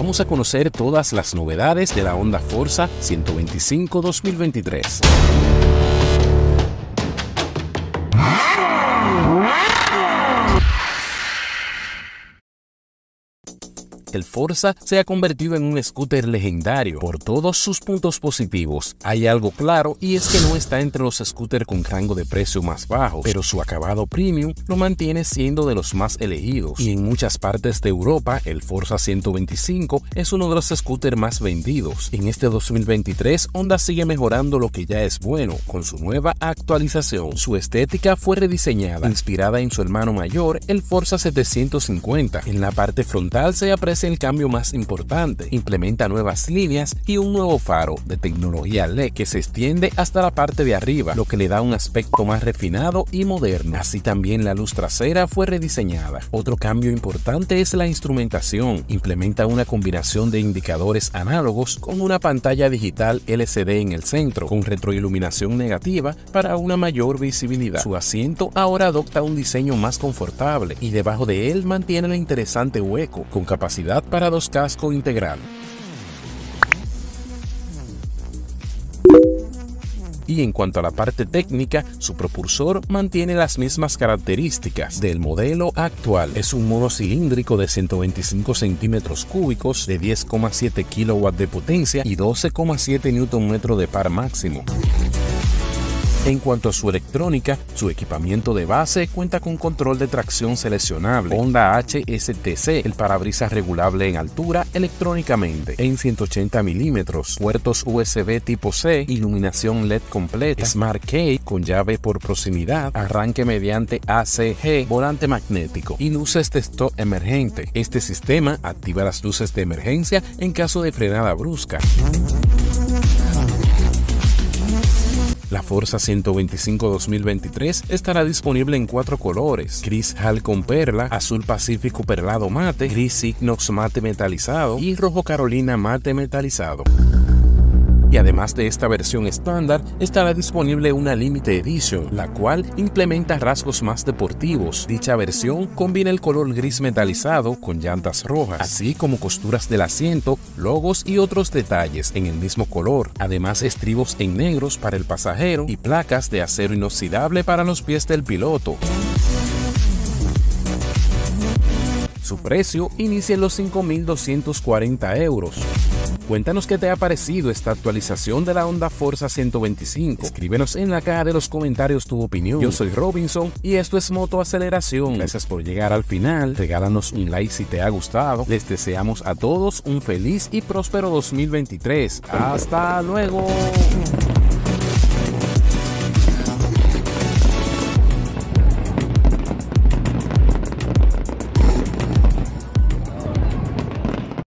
Vamos a conocer todas las novedades de la Honda Forza 125 2023. El Forza se ha convertido en un scooter legendario por todos sus puntos positivos. Hay algo claro y es que no está entre los scooters con rango de precio más bajo, pero su acabado premium lo mantiene siendo de los más elegidos. Y en muchas partes de Europa, el Forza 125 es uno de los scooters más vendidos. En este 2023, Honda sigue mejorando lo que ya es bueno con su nueva actualización. Su estética fue rediseñada, inspirada en su hermano mayor, el Forza 750. En la parte frontal se aprecia el cambio más importante. Implementa nuevas líneas y un nuevo faro de tecnología LED que se extiende hasta la parte de arriba, lo que le da un aspecto más refinado y moderno. Así también la luz trasera fue rediseñada. Otro cambio importante es la instrumentación. Implementa una combinación de indicadores análogos con una pantalla digital LCD en el centro, con retroiluminación negativa para una mayor visibilidad. Su asiento ahora adopta un diseño más confortable y debajo de él mantiene el interesante hueco con capacidad para dos casco integral. y en cuanto a la parte técnica, su propulsor mantiene las mismas características del modelo actual. Es un monocilíndrico de 125 centímetros cúbicos de 10,7 kW de potencia y 12,7 Nm de par máximo. En cuanto a su electrónica, su equipamiento de base cuenta con control de tracción seleccionable, Honda HSTC, el parabrisas regulable en altura electrónicamente en 180 milímetros, puertos USB tipo C, iluminación LED completa, Smart Key con llave por proximidad, arranque mediante ACG, volante magnético y luces de stop emergente. Este sistema activa las luces de emergencia en caso de frenada brusca. La Forza 125 2023 estará disponible en cuatro colores: gris con perla, azul pacífico perlado mate, gris Ignox mate metalizado y rojo Carolina mate metalizado y además de esta versión estándar estará disponible una Limited Edition, la cual implementa rasgos más deportivos. Dicha versión combina el color gris metalizado con llantas rojas, así como costuras del asiento, logos y otros detalles en el mismo color, además estribos en negros para el pasajero y placas de acero inoxidable para los pies del piloto. Su precio inicia en los 5.240 euros. Cuéntanos qué te ha parecido esta actualización de la Honda Forza 125. Escríbenos en la caja de los comentarios tu opinión. Yo soy Robinson y esto es Moto Aceleración. Gracias por llegar al final. Regálanos un like si te ha gustado. Les deseamos a todos un feliz y próspero 2023. Hasta luego.